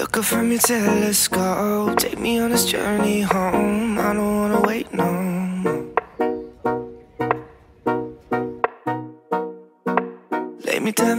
Look up from your telescope, take me on this journey home. I don't wanna wait no more. Lay me down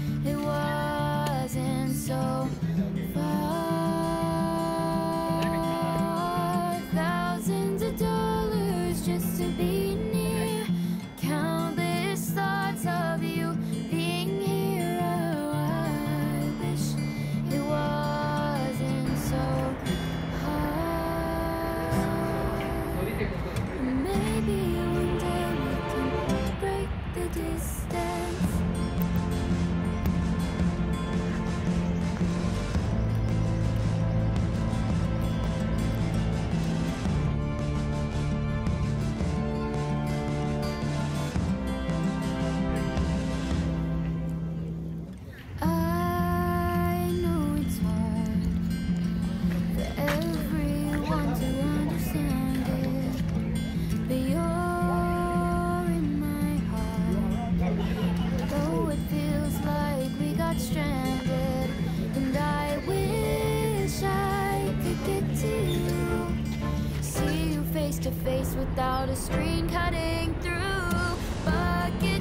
face without a screen cutting through. Bucket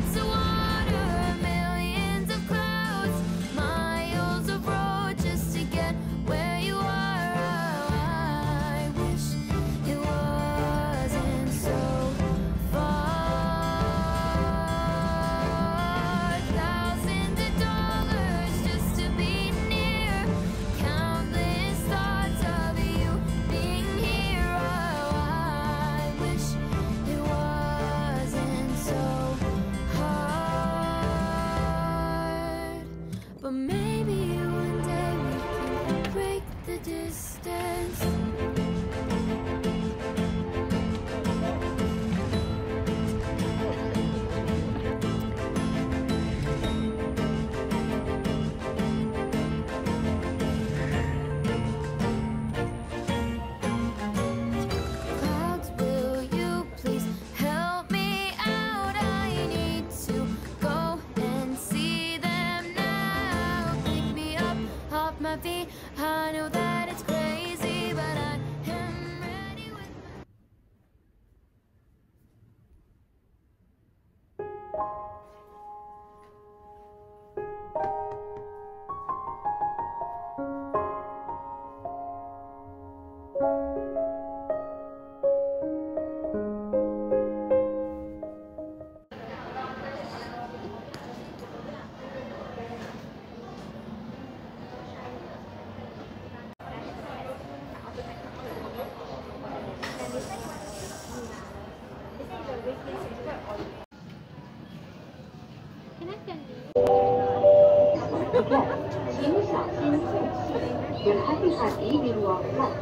வழிகாட்டியை உருவாக்கலாம்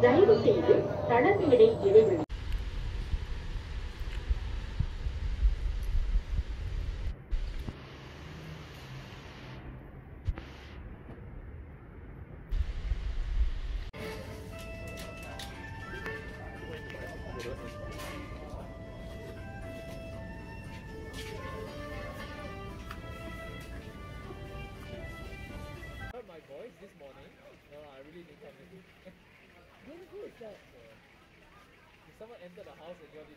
தயவு செய்து தளர்வு இடைவெளி Like someone the house and.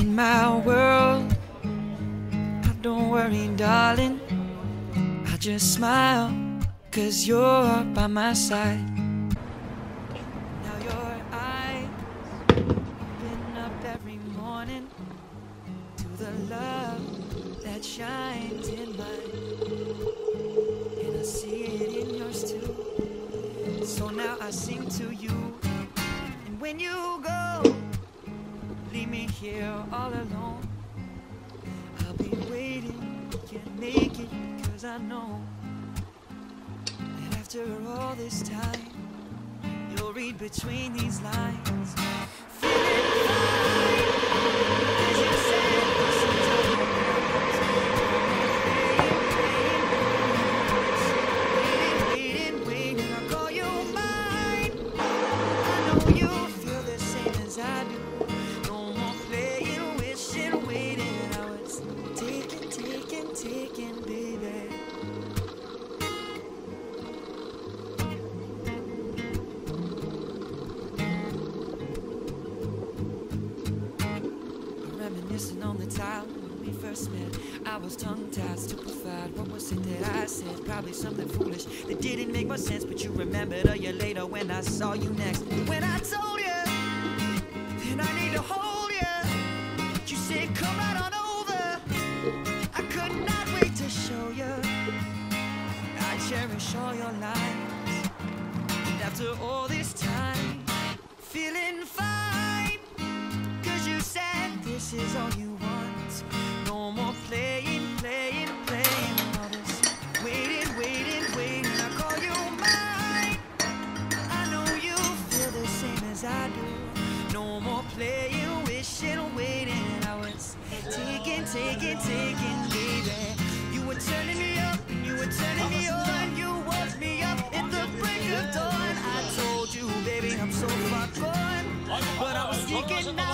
In my world, I don't worry, darling. I just smile, cause you're by my side. Shines in mine. And I see it in yours too. So now I sing to you. And when you go, leave me here all alone. I'll be waiting, can't make it, cause I know that after all this time, you'll read between these lines. Reminiscing on the time when we first met. I was tongue tied, stupefied. What was it that I said? Probably something foolish that didn't make much sense. But you remembered a year later when I saw you next. When I told you, then I need to hold you. You said, come right on over. I could not wait to show you. I cherish all your lies. And after all this time, feeling fine. This is all you want. No more playing, playing, playing. All this waiting, waiting, waiting. I call you mine. I know you feel the same as I do. No more playing, wishing, waiting. I was taking, taking, taking, baby. You were turning me up, and you were turning me on. You woke me up at the break of dawn. I told you, baby, I'm so far gone. But I was sneaking out,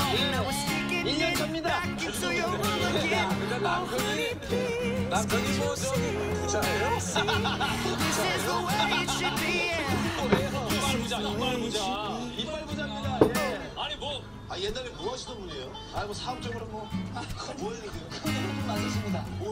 남편이 뭐저 부자예요? this is the way it should be. yeah. 이빨 부자, 이빨 부자, 이빨 부자입니다. 예. 아니 뭐 아 옛날에 뭐 하시던 분이에요? 아뭐 사업적으로 뭐뭐 했는데요? 맞았습니다. 저 식당 식당.